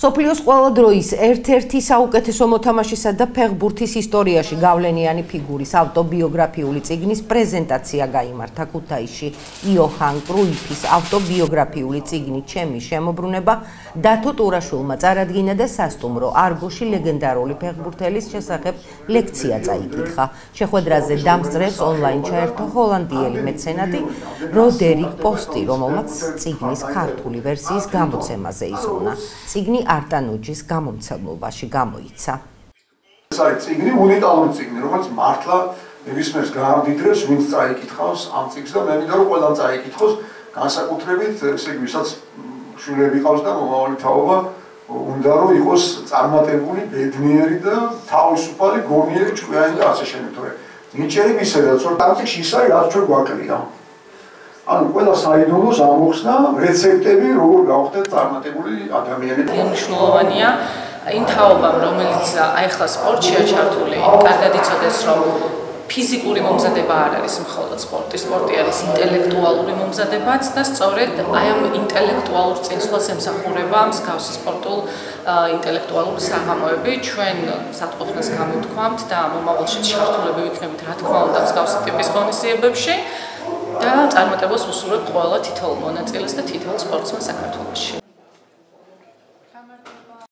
სოფლიოს ყველა დროის ერთ-ერთი საუკეთესო მოთამაშისა და ფეხბურთის ისტორიაში გავლენიანი ფიგურის ავტობიოგრაფიული წიგნის პრეზენტაცია გამართა ქუთაისში. იოჰან კრუიფის ავტობიოგრაფიული წიგნი ჩემი შემოbrunება დათო ტურაშულმა წარადგინა და სასტუმრო არგოში ლეგენდარული ფეხბურთელის შესახებ ლექცია წაიკითხა. შეხვედრაზე დამსწრეს ონლაინ ჩაერთო ჰოლანდიელი მეცენატი როდერიკ პოსტი, რომელმაც წიგნის ქართული ვერსიის გამოცემაზე იზრუნა. წიგნი არტანუჯის გამომცემლობაში გამოიცა. ეს არის ციგნი, უნიკალური ციგნი, რომელიც მართლა ნებისმიერს გაამდიდრებს, ვინც წაიკითხავს ამ ციგნს და მე მინდა რომ ყველამ წაიკითხოს, განსაკუთრებით ესე იგი, ვისაც შვილები ყავს და მომავალი თაობა უნდა რომ იყოს წარმატებული, ბედნიერი და თავისუფალი, გონიერი, ჭკვიანი და ასე შემთხვევით. ნიჭერი მისედაც რომ ამ ციგში ის არის, რაც ჩვენ გვაკლია. ანუ ყველა საიდუმლოს ამოხსნა რეცეპტები, როგორ გავხდეთ წარმატებული ადამიანები. მნიშვნელოვანია იმ თაობამ, რომელიც აი ხა სპორტშია ჩართული, კარგად იცოდეს, რომ ფიზიკური მომზადება არ არის მხოლოდ სპორტი, სპორტი არის ინტელექტუალური მომზადებაც და სწორედ აი ამ ინტელექტუალურ წინსვლას ემსახურება მსგავსი სპორტულ ინტელექტუალური საღამოები ჩვენ სათხოვნას გამოთქვამთ და მომავალში ჩართულები ვიქნებით რა თქმა უნდა მსგავსი ტიპის ღონისძიებებში. და წარმატებას უსურვებ ყველა თითოეულ მონაწილეს და თითოეულ სპორტსმენს საქართველოში.